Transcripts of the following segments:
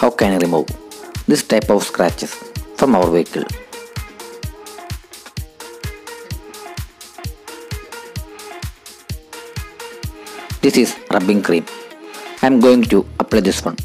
how can I remove this type of scratches from our vehicle. This is rubbing cream. I am going to apply this one.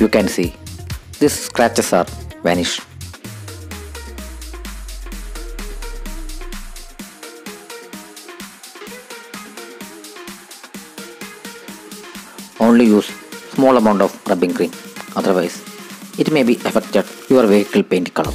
You can see these scratches are vanished. Only use small amount of rubbing cream otherwise it may be affected your vehicle paint color.